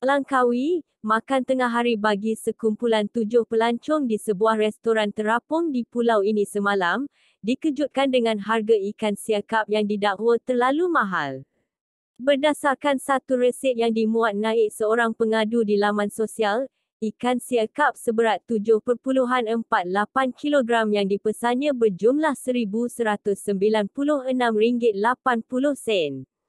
Langkawi, makan tengah hari bagi sekumpulan tujuh pelancong di sebuah restoran terapung di pulau ini semalam, dikejutkan dengan harga ikan siakap yang didakwa terlalu mahal. Berdasarkan satu resip yang dimuat naik seorang pengadu di laman sosial, ikan siakap seberat 7.48 kg yang dipesannya berjumlah RM1,196.80.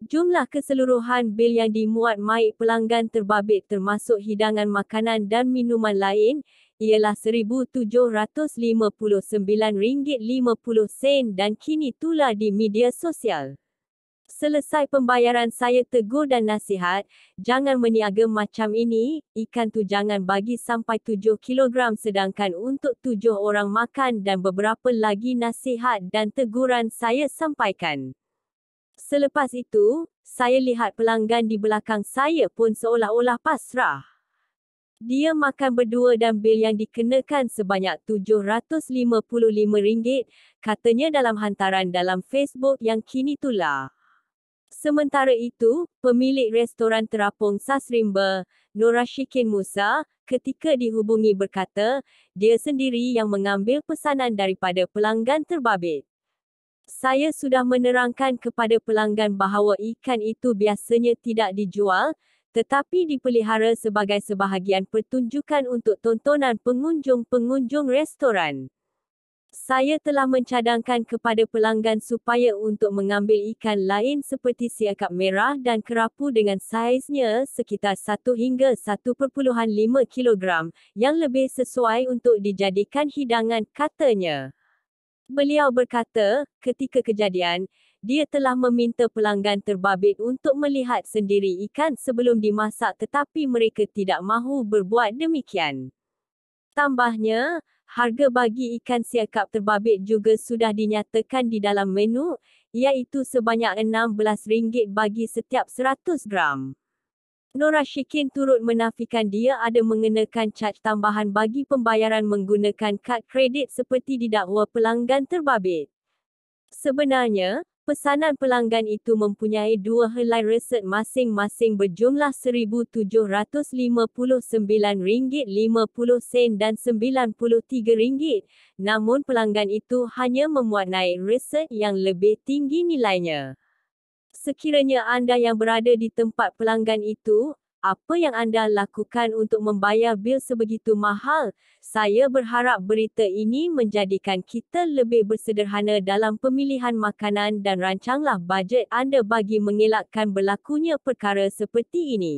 Jumlah keseluruhan bil yang dimuat Maik pelanggan terbabit termasuk hidangan makanan dan minuman lain, ialah RM1,759.50 dan kini tular di media sosial. Selesai pembayaran saya tegur dan nasihat, jangan meniaga macam ini, ikan tu jangan bagi sampai 7 kg sedangkan untuk 7 orang makan dan beberapa lagi nasihat dan teguran saya sampaikan. Selepas itu, saya lihat pelanggan di belakang saya pun seolah-olah pasrah. Dia makan berdua dan bil yang dikenakan sebanyak RM755, katanya dalam hantaran dalam Facebook yang kini tular. Sementara itu, pemilik restoran terapung Sasrimba, Norashikin Musa, ketika dihubungi berkata, dia sendiri yang mengambil pesanan daripada pelanggan terbabit. Saya sudah menerangkan kepada pelanggan bahawa ikan itu biasanya tidak dijual, tetapi dipelihara sebagai sebahagian pertunjukan untuk tontonan pengunjung-pengunjung restoran. Saya telah mencadangkan kepada pelanggan supaya untuk mengambil ikan lain seperti siakap merah dan kerapu dengan saiznya sekitar 1 hingga 1.5 kg yang lebih sesuai untuk dijadikan hidangan katanya. Beliau berkata, ketika kejadian, dia telah meminta pelanggan terbabit untuk melihat sendiri ikan sebelum dimasak tetapi mereka tidak mahu berbuat demikian. Tambahnya, harga bagi ikan siakap terbabit juga sudah dinyatakan di dalam menu, iaitu sebanyak RM16 bagi setiap 100 gram. Nora Shikin turut menafikan dia ada mengenakan caj tambahan bagi pembayaran menggunakan kad kredit seperti didakwa pelanggan terbabit. Sebenarnya, pesanan pelanggan itu mempunyai dua helai resep masing-masing berjumlah RM1,759.50 dan RM93. Namun pelanggan itu hanya memuat naik resep yang lebih tinggi nilainya. Sekiranya anda yang berada di tempat pelanggan itu, apa yang anda lakukan untuk membayar bil sebegitu mahal? Saya berharap berita ini menjadikan kita lebih bersederhana dalam pemilihan makanan dan rancanglah bajet anda bagi mengelakkan berlakunya perkara seperti ini.